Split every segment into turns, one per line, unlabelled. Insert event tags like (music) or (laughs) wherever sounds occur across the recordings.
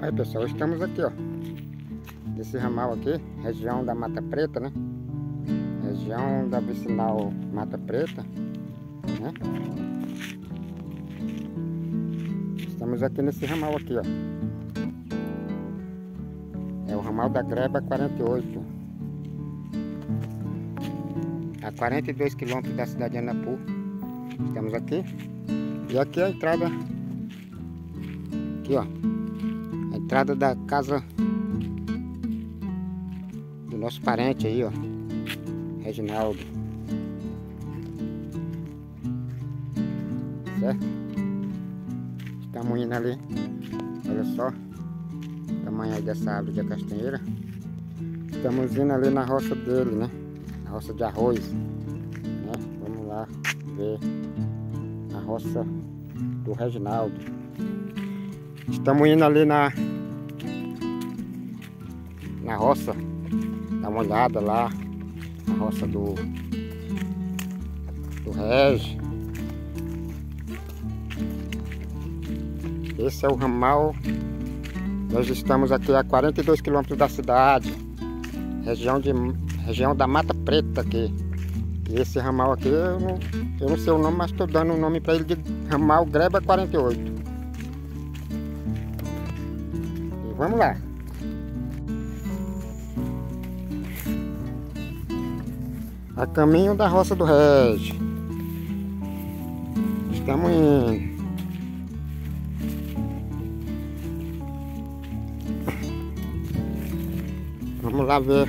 Aí pessoal, estamos aqui ó. Nesse ramal aqui, região da Mata Preta, né? Região da vicinal Mata Preta né? Estamos aqui nesse ramal aqui ó. É o ramal da Greba 48 A 42 quilômetros da cidade de Anapu. Estamos aqui. E aqui é a entrada. Aqui ó entrada da casa do nosso parente aí, ó. Reginaldo. Certo? Estamos indo ali. Olha só. O tamanho aí dessa árvore de castanheira. Estamos indo ali na roça dele, né? Na roça de arroz. Né? Vamos lá ver a roça do Reginaldo. Estamos indo ali na na roça. Dá uma olhada lá. Na roça do, do Regi. Esse é o ramal. Nós estamos aqui a 42 quilômetros da cidade. Região, de, região da Mata Preta aqui. E esse ramal aqui, eu não, eu não sei o nome, mas estou dando o nome para ele de ramal Greba 48. E vamos lá. A caminho da roça do Regi. Estamos indo. Vamos lá ver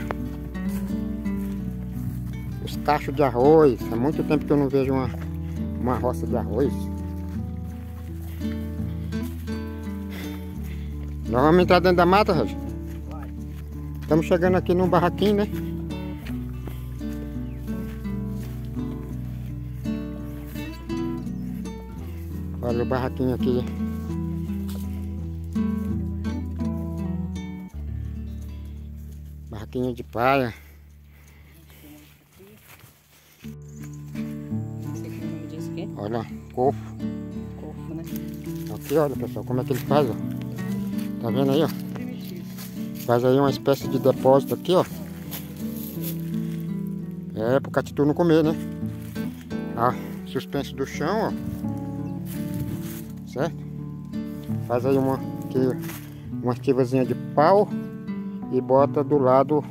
os cachos de arroz. Há muito tempo que eu não vejo uma, uma roça de arroz. Nós vamos entrar dentro da mata, Regi? Estamos chegando aqui num barraquinho, né? Olha o barraquinho aqui. Barraquinho de praia. Olha, cofo.
Cofo, né?
Aqui, olha pessoal, como é que ele faz, ó. Tá vendo aí, ó? Faz aí uma espécie de depósito aqui, ó. É, pro catitu não comer, né? Ah, suspenso do chão, ó certo? Faz aí uma, uma estivazinha de pau e bota do lado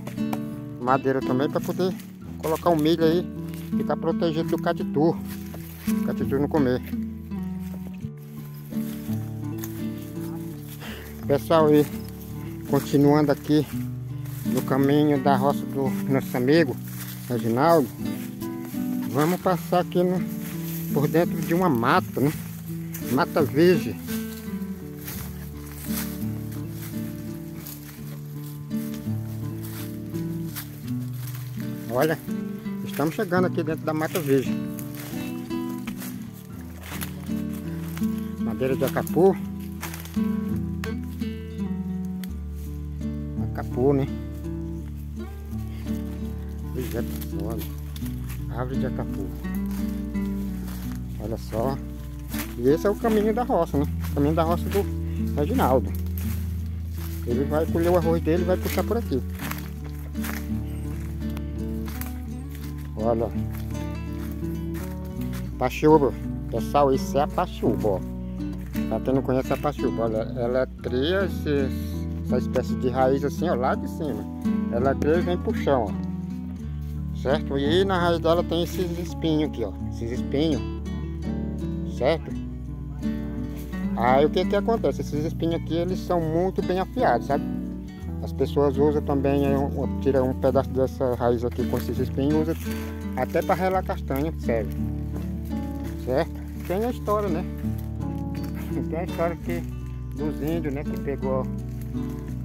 madeira também para poder colocar o milho aí, ficar protegido do catitu, catitu não comer. Pessoal, aí, continuando aqui no caminho da roça do nosso amigo Reginaldo, vamos passar aqui no, por dentro de uma mata, né? Mata Verde. Olha, estamos chegando aqui dentro da Mata Verde. Madeira de acapu. Acapu, né? Pois é. Árvore de acapu. Olha só. E esse é o caminho da roça, né? O caminho da roça do Reginaldo. Ele vai colher o arroz dele e vai puxar por aqui. Olha. Pachuba. Pessoal, isso é a pachuba, ó. Pra quem não conhece a pachuba, olha, ela cria esse, essa espécie de raiz assim, ó, lá de cima. Ela cria e vem pro chão, ó. Certo? E na raiz dela tem esses espinhos aqui, ó. Esses espinhos. Certo? Aí o que que acontece? Esses espinhos aqui, eles são muito bem afiados, sabe? As pessoas usam também, tira um pedaço dessa raiz aqui com esses espinhos, usa até para relar castanha, serve. Certo? Tem a história, né? (laughs) Tem a história que, dos índios, né? Que pegou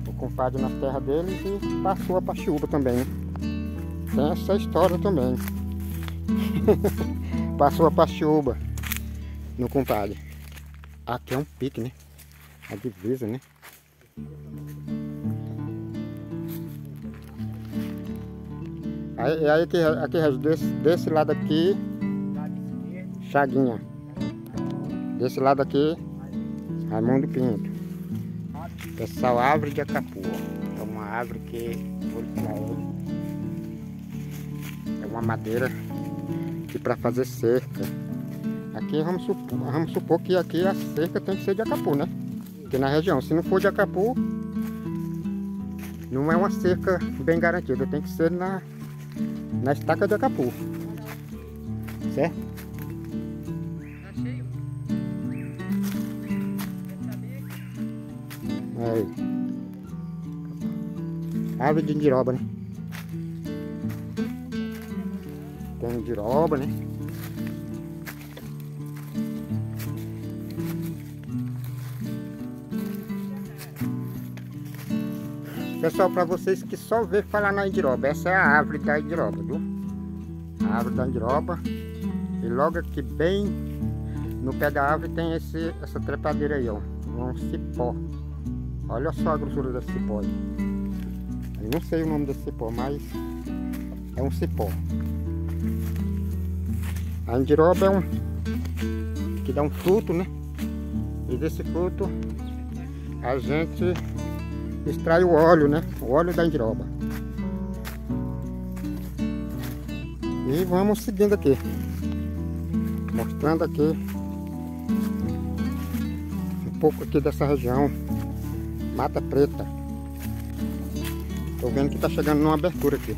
o compadre nas terras deles e passou a pachuba também, né? Tem essa história também. (laughs) passou a pachuba no compadre. Aqui é um pique, né? A divisa, né? Aí, aí aqui, aqui desse, desse lado aqui, Chaguinha. Desse lado aqui, Raimundo Pinto. Pessoal, árvore de acapu. É uma árvore que, é uma madeira que para fazer cerca. Aqui vamos supor, vamos supor que aqui a cerca tem que ser de acapu, né? Aqui na região. Se não for de acapu, não é uma cerca bem garantida. Tem que ser na, na estaca de acapu. Certo? Aí. Árvore de indiroba, né? Tem indiroba, né? Pessoal, para vocês que só vê falar na indiroba, essa é a árvore da indiroba, viu? A árvore da indiroba. E logo aqui bem no pé da árvore tem esse, essa trepadeira aí, ó. Um cipó. Olha só a grossura desse cipó aí. Eu não sei o nome desse cipó, mas é um cipó. A indiroba é um que dá um fruto, né? E desse fruto a gente extrai o óleo, né? O óleo da indiroba. E vamos seguindo aqui. Mostrando aqui um pouco aqui dessa região. Mata Preta. Tô vendo que tá chegando numa abertura aqui.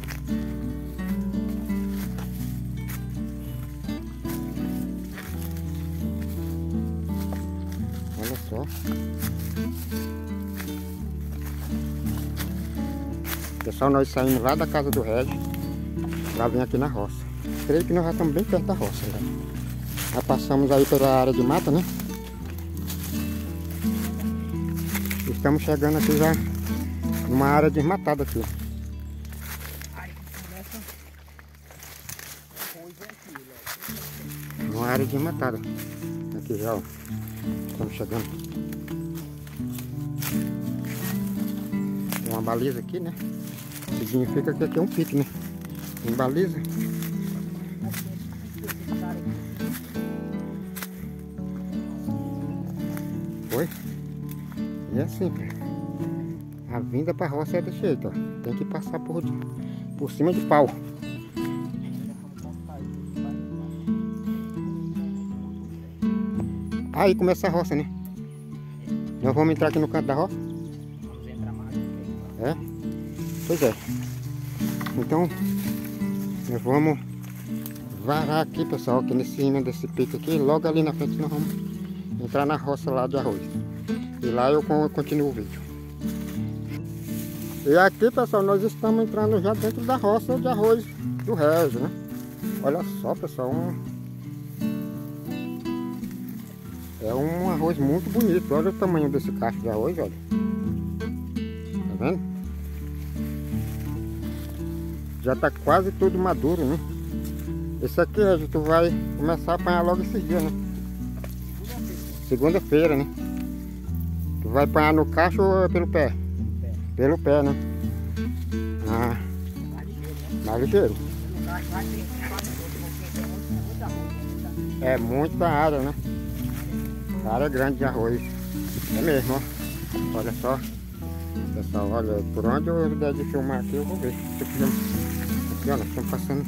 Pessoal, nós saímos lá da casa do Regis para vir aqui na roça. Creio que nós já estamos bem perto da roça. Né? Já passamos aí pela área de mata, né? Estamos chegando aqui já numa área desmatada aqui. Uma área desmatada. Aqui já, ó. Estamos chegando. Uma baliza aqui, né? Significa que aqui é um pique, né? Tem baliza. Foi? E é assim, A vinda pra roça é desse jeito, ó. Tem que passar por, por cima de pau. Aí começa a roça, né? Nós vamos entrar aqui no canto da roça? É? Pois é. Então, nós vamos varar aqui, pessoal, aqui nesse cima desse pico aqui. Logo ali na frente nós vamos entrar na roça lá de arroz. E lá eu continuo o vídeo. E aqui, pessoal, nós estamos entrando já dentro da roça de arroz do Régio, né? Olha só, pessoal, um... é um arroz muito bonito. Olha o tamanho desse cacho de arroz, olha. Tá vendo? Já tá quase tudo maduro, né? Esse aqui, a gente vai começar a apanhar logo esses dias, né? Segunda-feira, né? Tu vai apanhar no cacho ou pelo pé? Pelo pé, né? Ah. Mais ligeiro. É muita área, né? Área grande de arroz. É mesmo, ó. Olha só. Pessoal, olha, por onde eu der de filmar aqui, eu vou ver. Aqui, nós estamos passando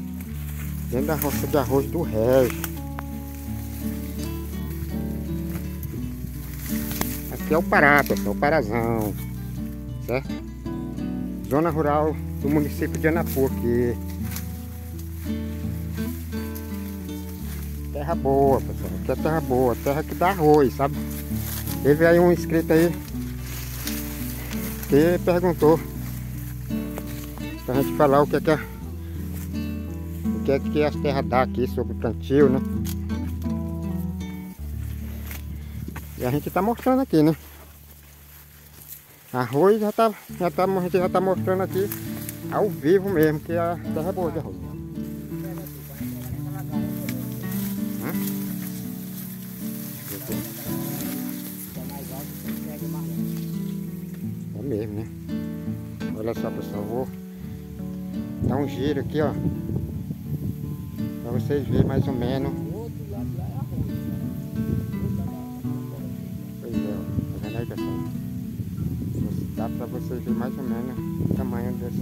dentro da roça de arroz do Regis. Aqui é o Pará, pessoal, o Parazão, certo? Zona rural do município de Anapu aqui. Terra boa, pessoal, aqui é terra boa, terra que dá arroz, sabe? Teve aí um inscrito aí que perguntou pra gente falar o que é que é que é que as terras dá aqui sobre o plantio, né? E a gente tá mostrando aqui, né? Arroz já tá, já tá, a gente já tá mostrando aqui ao vivo mesmo, que a terra é boa de arroz. Olha só pessoal, vou dar um giro aqui, ó. Para vocês verem mais ou menos. Pois é, tá vendo aí pessoal? dá para vocês verem mais ou menos o tamanho desse,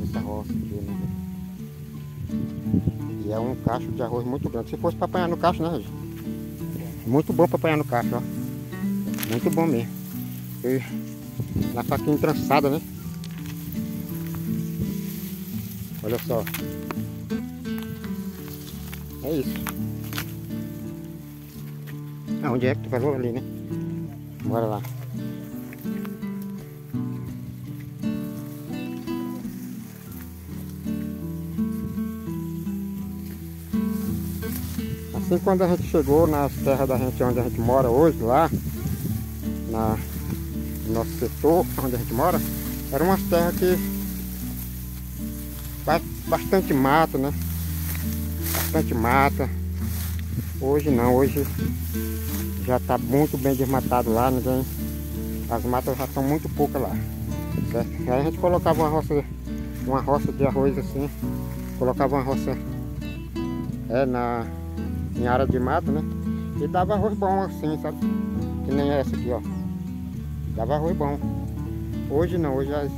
dessa roça aqui, né? E é um cacho de arroz muito grande. Se fosse para apanhar no cacho, né, Regi? Muito bom para apanhar no cacho, ó. Muito bom mesmo. E na faquinha trançada, né? Olha só. É isso. Aonde é que tu falou ali, né? Bora lá. Assim quando a gente chegou nas terras da gente onde a gente mora hoje, lá, na, no nosso setor onde a gente mora, eram umas terras que bastante mato, né? Bastante mata. Hoje não, hoje já está muito bem desmatado lá, ninguém. As matas já são muito poucas lá. Certo? Aí a gente colocava uma roça, uma roça de arroz assim, colocava uma roça é, na, em área de mato, né? E dava arroz bom assim, sabe? Que nem essa aqui, ó. Dava arroz bom. Hoje não, hoje as,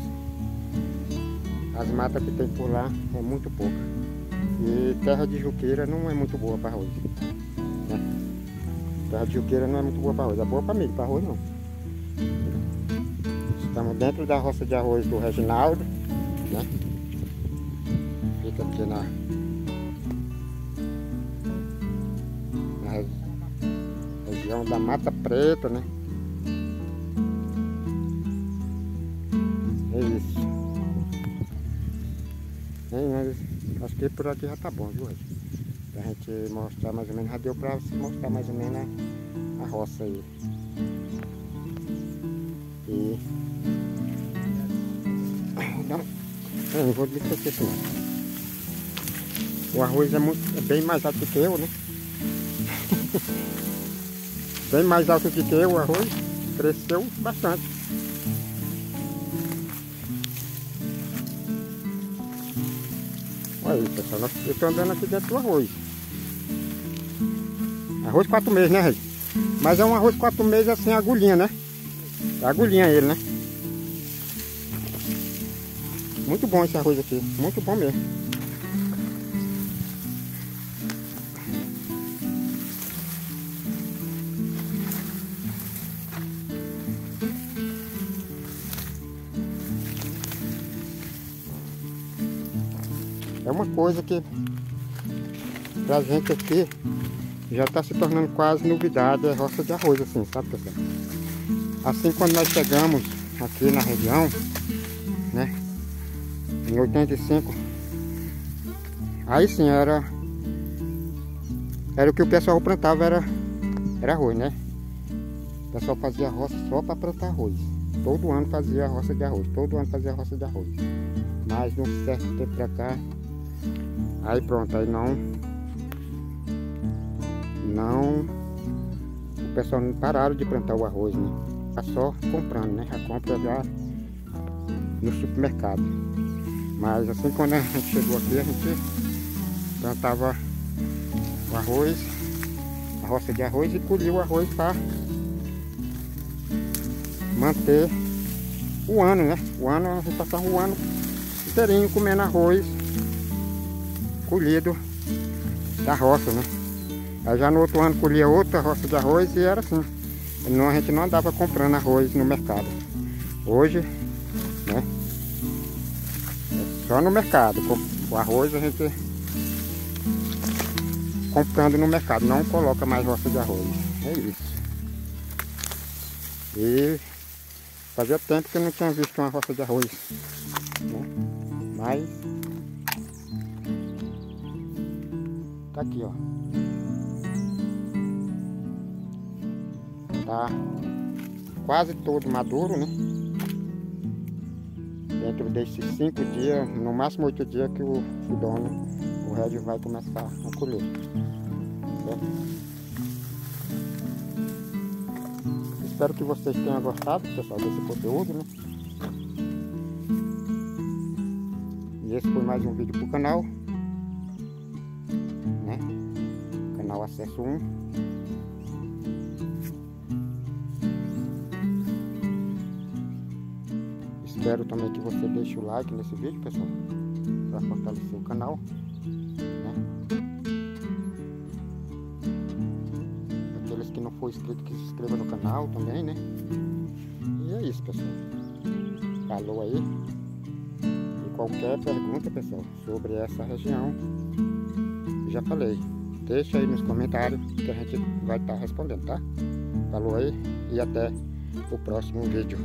as matas que tem por lá é muito pouca. E terra de juqueira não é muito boa para arroz. Né? Terra de juqueira não é muito boa para arroz. É boa para milho, para arroz não. Estamos dentro da roça de arroz do Reginaldo. Né? Fica aqui na região da Mata Preta, né? Por aqui já tá bom, viu? Pra gente mostrar mais ou menos, já deu pra mostrar mais ou menos a, a roça aí. E... Não, eu não vou lhe esquecer não. O arroz é, muito, é bem mais alto que eu, né? (laughs) bem mais alto que eu, o arroz. Cresceu bastante. Aí, pessoal. Eu estou andando aqui dentro do arroz. Arroz quatro meses, né, Rei? Mas é um arroz quatro meses assim, agulhinha, né? É agulhinha ele, né? Muito bom esse arroz aqui. Muito bom mesmo. É uma coisa que pra gente aqui já está se tornando quase novidade a roça de arroz, assim, sabe pessoal? Assim quando nós chegamos aqui na região, né? Em 85, aí sim era era o que o pessoal plantava, era, era arroz, né? O pessoal fazia roça só para plantar arroz. Todo ano fazia roça de arroz, todo ano fazia roça de arroz. Mas de um certo tempo para cá, Aí pronto, aí não. Não. O pessoal não pararam de plantar o arroz, né? Tá só comprando, né? A compra já no supermercado. Mas assim quando a gente chegou aqui, a gente plantava o arroz, a roça de arroz e colhia o arroz para manter o ano, né? O ano, a gente passava o ano inteirinho comendo arroz colhido da roça, né? Aí já no outro ano colhia outra roça de arroz e era assim. Não, a gente não andava comprando arroz no mercado. Hoje, né? É só no mercado. O arroz a gente comprando no mercado, não coloca mais roça de arroz. É isso. E fazia tempo que eu não tinha visto uma roça de arroz. Né? Mas Tá aqui, ó. Tá quase todo maduro, né? Dentro desses cinco dias, no máximo oito dias que o, o dono, o rédio vai começar a colher. Certo? Espero que vocês tenham gostado, pessoal, desse conteúdo, né? E esse foi mais um vídeo pro canal Acesso 1. Espero também que você deixe o like nesse vídeo, pessoal, para fortalecer o canal. Né? Aqueles que não for inscrito, que se inscreva no canal também, né? E é isso, pessoal. Falou aí. E qualquer pergunta, pessoal, sobre essa região, já falei. Deixa aí nos comentários que a gente vai estar tá respondendo, tá? Falou aí e até o próximo vídeo.